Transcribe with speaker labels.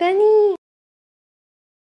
Speaker 1: Benny